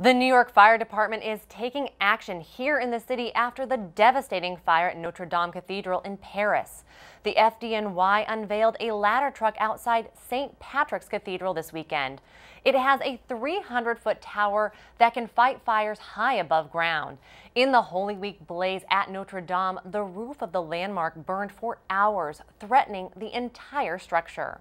The New York Fire Department is taking action here in the city after the devastating fire at Notre Dame Cathedral in Paris. The FDNY unveiled a ladder truck outside St. Patrick's Cathedral this weekend. It has a 300-foot tower that can fight fires high above ground. In the Holy Week blaze at Notre Dame, the roof of the landmark burned for hours, threatening the entire structure.